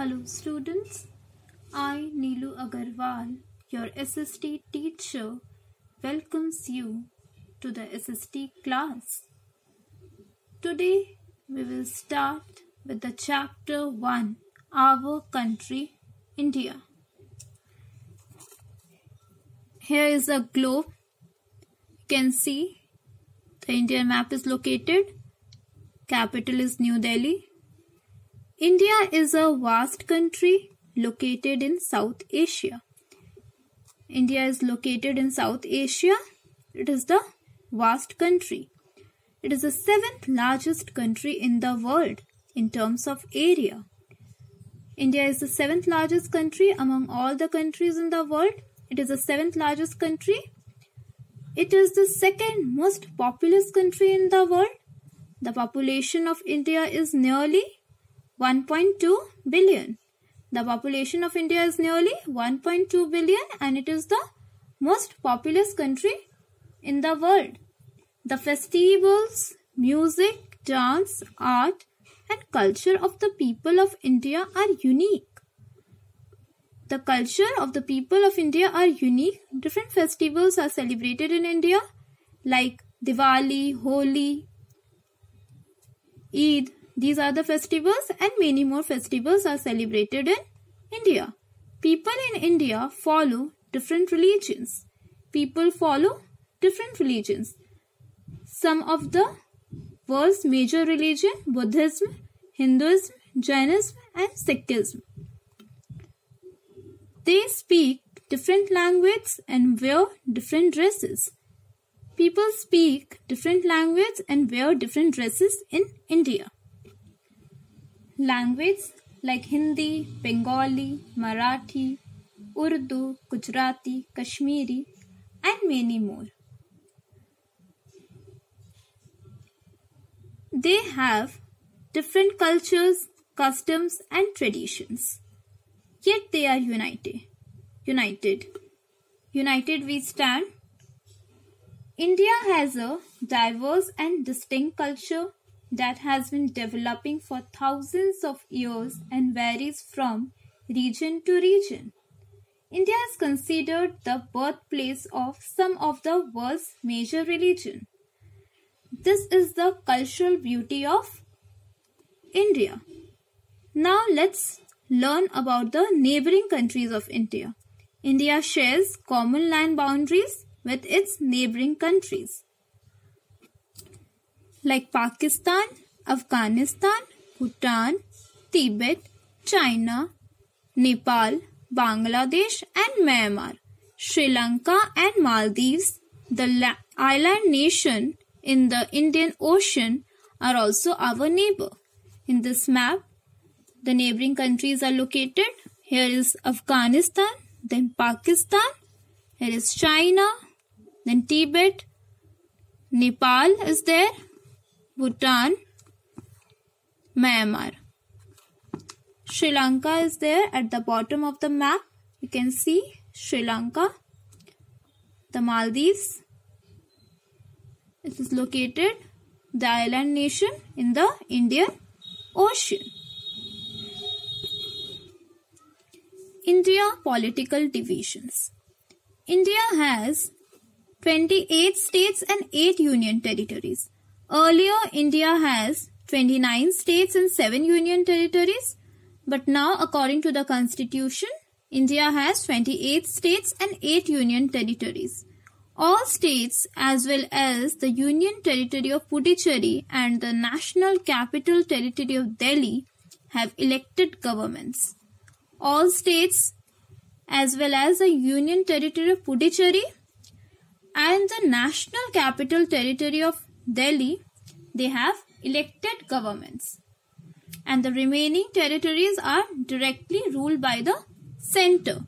Hello students, I Neelu Agarwal, your SST teacher, welcomes you to the SST class. Today we will start with the chapter 1, Our Country, India. Here is a globe. You can see the Indian map is located. Capital is New Delhi. India is a vast country located in South Asia. India is located in South Asia. It is the vast country. It is the seventh largest country in the world in terms of area. India is the seventh largest country among all the countries in the world. It is the seventh largest country. It is the second most populous country in the world. The population of India is nearly 1.2 billion. The population of India is nearly 1.2 billion and it is the most populous country in the world. The festivals, music, dance, art and culture of the people of India are unique. The culture of the people of India are unique. Different festivals are celebrated in India like Diwali, Holi, Eid, these are the festivals and many more festivals are celebrated in India. People in India follow different religions. People follow different religions. Some of the world's major religion Buddhism, Hinduism, Jainism and Sikhism. They speak different languages and wear different dresses. People speak different language and wear different dresses in India. Language like Hindi, Bengali, Marathi, Urdu, Gujarati, Kashmiri, and many more. They have different cultures, customs, and traditions. Yet they are united. United. United we stand. India has a diverse and distinct culture that has been developing for thousands of years and varies from region to region. India is considered the birthplace of some of the world's major religions. This is the cultural beauty of India. Now let's learn about the neighboring countries of India. India shares common land boundaries with its neighboring countries like Pakistan, Afghanistan, Bhutan, Tibet, China, Nepal, Bangladesh and Myanmar, Sri Lanka and Maldives, the island nation in the Indian Ocean are also our neighbor. In this map, the neighboring countries are located. Here is Afghanistan, then Pakistan, here is China, then Tibet, Nepal is there, Bhutan, Myanmar. Sri Lanka is there at the bottom of the map. You can see Sri Lanka, the Maldives. It is located the island nation in the Indian Ocean. India political divisions. India has 28 states and 8 union territories. Earlier, India has 29 states and 7 union territories. But now, according to the constitution, India has 28 states and 8 union territories. All states as well as the union territory of Puducherry and the national capital territory of Delhi have elected governments. All states as well as the union territory of Puducherry and the national capital territory of Delhi, they have elected governments. And the remaining territories are directly ruled by the center.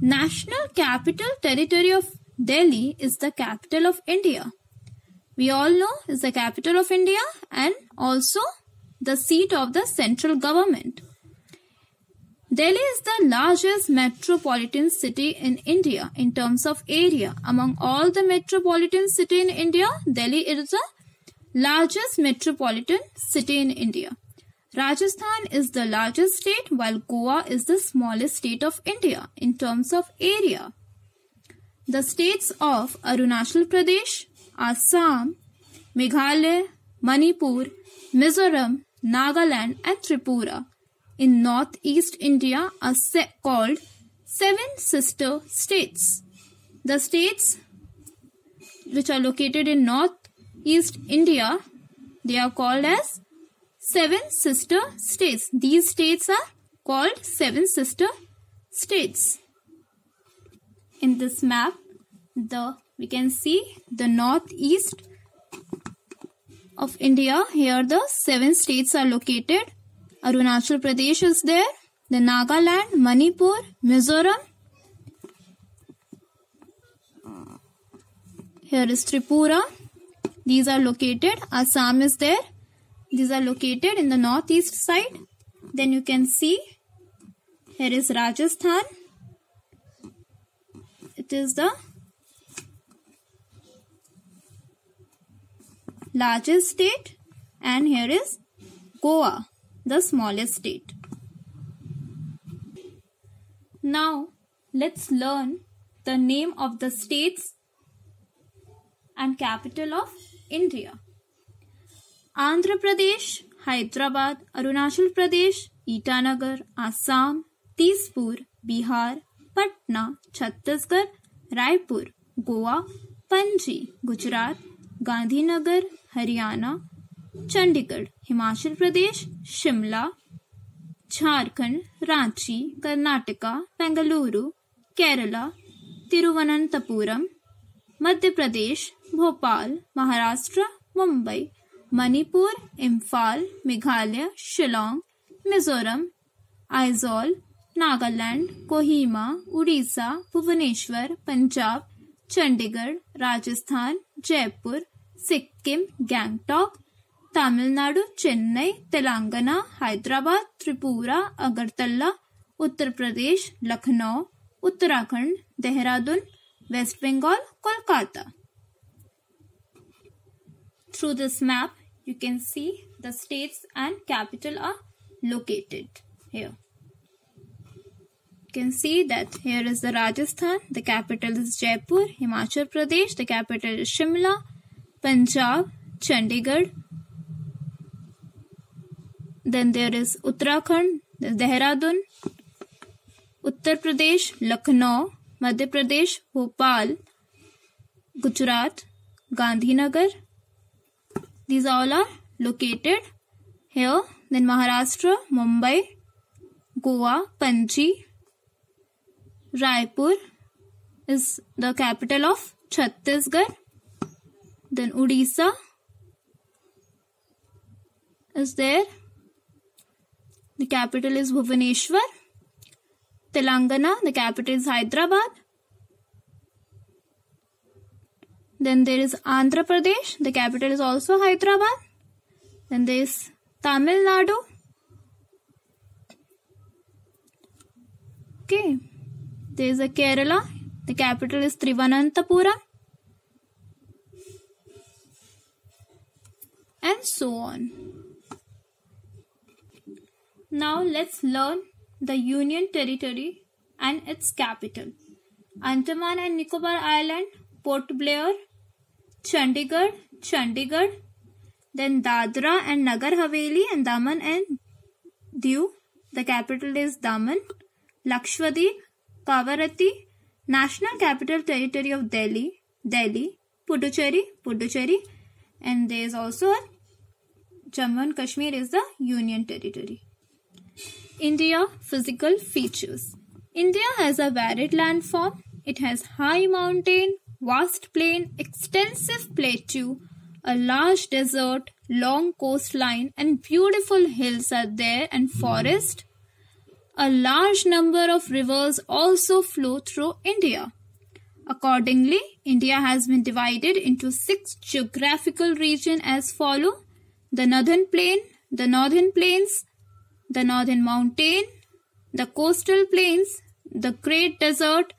National capital territory of Delhi is the capital of India. We all know is the capital of India and also the seat of the central government. Delhi is the largest metropolitan city in India in terms of area. Among all the metropolitan city in India, Delhi is the largest metropolitan city in India. Rajasthan is the largest state while Goa is the smallest state of India in terms of area. The states of Arunachal Pradesh, Assam, Meghalaya, Manipur, Mizoram, Nagaland and Tripura in northeast India are called seven sister states. The states which are located in northeast India, they are called as seven sister states. These states are called seven sister states. In this map, the we can see the northeast of India. Here the seven states are located. Arunachal Pradesh is there. The Nagaland, Manipur, Mizoram. Here is Tripura. These are located. Assam is there. These are located in the northeast side. Then you can see here is Rajasthan. It is the largest state and here is Goa, the smallest state. Now let's learn the name of the states and capital of India. Andhra Pradesh, Hyderabad, Arunachal Pradesh, Itanagar, Assam, Tezpur, Bihar, Patna, Chhattisgarh, Raipur, Goa, Panji, Gujarat, Gandhinagar, Haryana Chandigarh, Himachal Pradesh, Shimla, Jharkhand, Ranchi, Karnataka, Bengaluru, Kerala, Thiruvananthapuram, Madhya Pradesh, Bhopal, Maharashtra, Mumbai, Manipur, Imphal, Meghalaya, Shillong, Mizoram, Aizawl, Nagaland, Kohima, Orissa, Bhubaneswar, Punjab, Chandigarh, Rajasthan, Jaipur, Sikkim, Gangtok Tamil Nadu Chennai Telangana Hyderabad Tripura Agartala Uttar Pradesh Lucknow Uttarakhand Dehradun West Bengal Kolkata through this map you can see the states and capital are located here you can see that here is the rajasthan the capital is jaipur himachal pradesh the capital is shimla Punjab, Chandigarh. Then there is Uttarakhand Dehradun Uttar Pradesh Lucknow Madhya Pradesh Bhopal Gujarat Gandhinagar these all are located here then Maharashtra Mumbai Goa Panji Raipur is the capital of Chhattisgarh then Orissa is there The capital is Bhubaneswar. Telangana, the capital is Hyderabad. Then there is Andhra Pradesh, the capital is also Hyderabad. Then there is Tamil Nadu. Okay. There is a Kerala, the capital is Trivananthapuram. and so on. Now let's learn the Union Territory and its capital. Andaman and Nicobar Island, Port Blair, Chandigarh, Chandigarh, then Dadra and Nagar Haveli and Daman and Diu. The capital is Daman. Lakshadweep, Kavaratti, National Capital Territory of Delhi, Delhi, Puducherry, Puducherry, and there is also Jammu and Kashmir is the Union Territory. India physical features. India has a varied landform. It has high mountain, vast plain, extensive plateau, a large desert, long coastline and beautiful hills are there and forest. A large number of rivers also flow through India. Accordingly, India has been divided into six geographical regions as follow the northern plain, the northern plains, the northern mountain, the coastal plains, the great desert,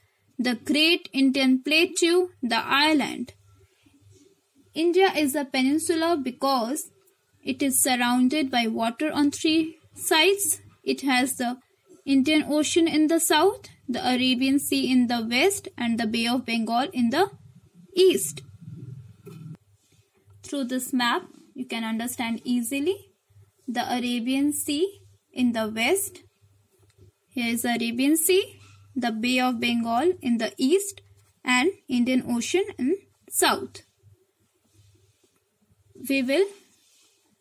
the great Indian plateau, the island. India is a peninsula because It is surrounded by water on three sides. It has the Indian Ocean in the south, the Arabian Sea in the west and the Bay of Bengal in the east. Through this map, you can understand easily the Arabian Sea in the west. Here is Arabian Sea, the Bay of Bengal in the east and Indian Ocean in south. We will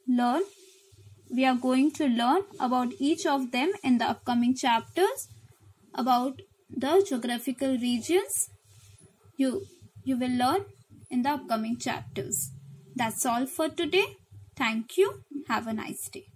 learn, we are going to learn about each of them in the upcoming chapters about the geographical regions you, you will learn in the upcoming chapters. That's all for today. Thank you. Have a nice day.